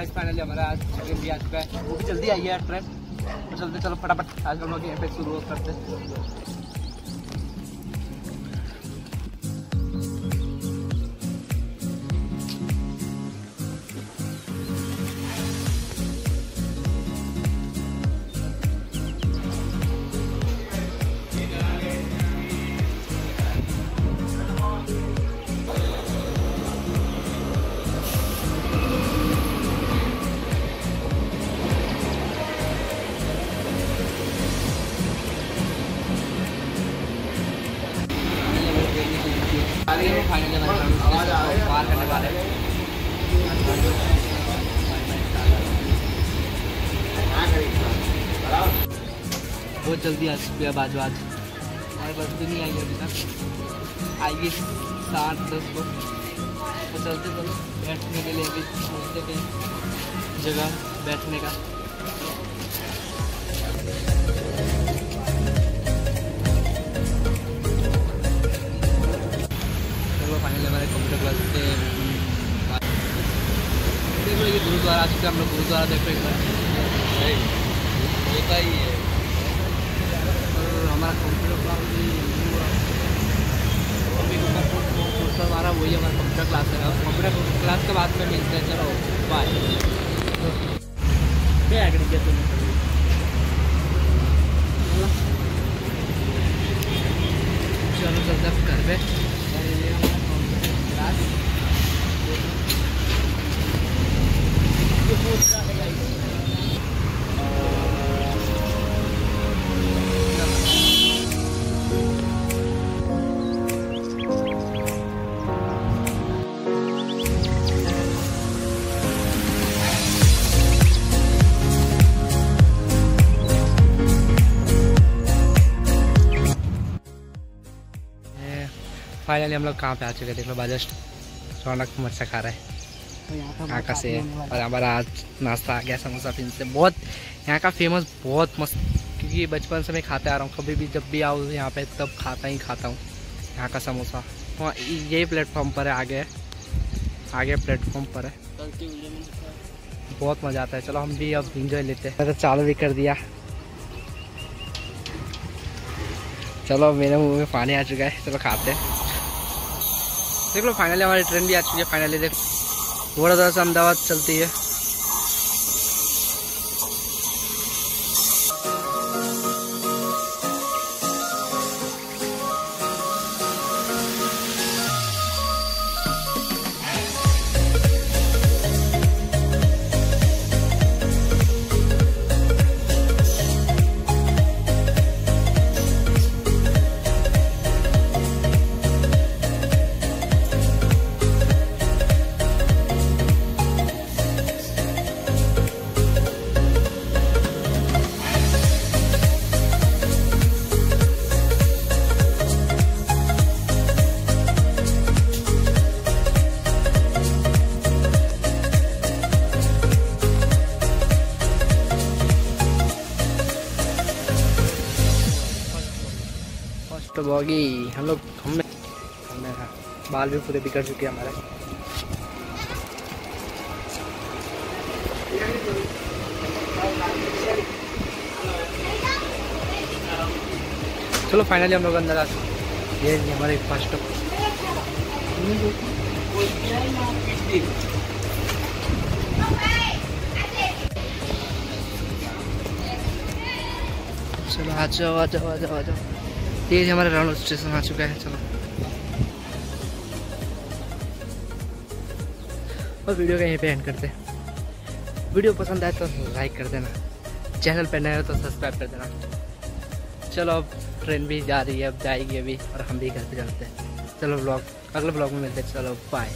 Guys finally हमारा आज train भी आ चुका है। वो भी जल्दी आई है ट्रेन तो चलते, चलो फटाफट, आज हम लोग यहाँ पे शुरू करते बहुत जल्दी आ चुकी है बाजू आज। हमारे बस भी नहीं आई अभी तक। आएगी सात, दस को। तो चलते चलो, बैठने के लिए अभी पहुँचते कहीं जगह बैठने का। देख गुरुद्वारा आ चुके हम लोग गुरुद्वारा देख रहे हैं। होता ही है। और हमारा कंप्यूटर क्लास भी अभी पोस्टर हमारा वही हमारा कंप्यूटर क्लास है। कंप्यूटर क्लास के बाद में मिलते हैं। चलो बाय क्या तुमने। फाइनली हम लोग कहाँ पे आ चुके हैं? देख लो बाजस्ट रौनक मच्छा खा रहा है। यहाँ का से और हमारा आज नाश्ता आ गया समोसा फिर से। बहुत यहाँ का फ़ेमस बहुत मस्त क्योंकि बचपन से मैं खाते आ रहा हूँ। कभी भी जब भी आऊँ यहाँ पे तब खाता ही खाता हूँ यहाँ का समोसा। वहाँ यही प्लेटफॉर्म पर है आगे आगे प्लेटफॉर्म पर है। बहुत मज़ा आता है। चलो हम भी अब इंजॉय लेते हैं। तो चालू भी कर दिया। चलो मेरे मुँह में पानी आ चुका है। चलो खाते हैं। देख लो फाइनली हमारी ट्रेन भी आ चुकी है फाइनली देख। वडोदरा से अहमदाबाद चलती है। फ़र्स्ट बॉगी हम लोग, हम हमने बाल भी पूरे बिगड़ चुके हैं हमारे। चलो फाइनली हम लोग अंदर आ चुके ये हमारे फ़र्स्ट चलो, आ जाओ आ जाओ आ जाओ आ जाओ। ये हमारा राउंड स्टेशन आ चुका है, चलो। और वीडियो का यहीं पे एंड करते हैं। वीडियो पसंद आए तो लाइक कर देना। चैनल पर नए हो तो सब्सक्राइब कर देना। चलो, अब ट्रेन भी जा रही है, अब जाएगी अभी, और हम भी घर पे जाते हैं। चलो ब्लॉग अगले ब्लॉग में मिलते हैं। चलो बाय